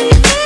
baby.